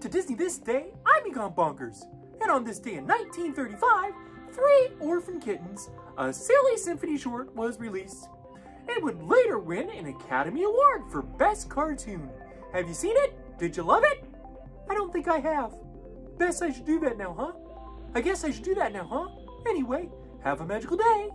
to Disney This Day, I'm Egon Bonkers. And on this day in 1935, Three Orphan Kittens, a silly symphony short, was released. It would later win an Academy Award for Best Cartoon. Have you seen it? Did you love it? I don't think I have. Best I should do that now, huh? I guess I should do that now, huh? Anyway, have a magical day.